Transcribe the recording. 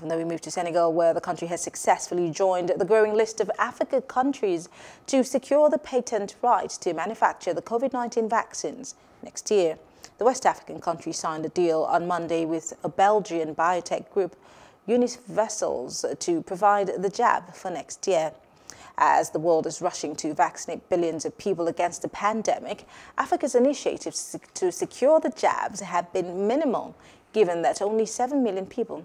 And then we move to Senegal, where the country has successfully joined the growing list of African countries to secure the patent right to manufacture the COVID-19 vaccines next year. The West African country signed a deal on Monday with a Belgian biotech group, Univercells, to provide the jab for next year. As the world is rushing to vaccinate billions of people against the pandemic, Africa's initiatives to secure the jabs have been minimal, given that only 7 million people